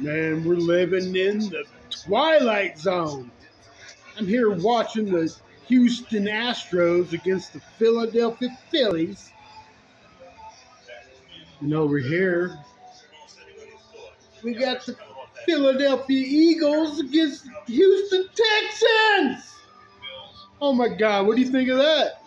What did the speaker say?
Man, we're living in the twilight zone. I'm here watching the Houston Astros against the Philadelphia Phillies. And over here, we got the Philadelphia Eagles against Houston Texans. Oh my God, what do you think of that?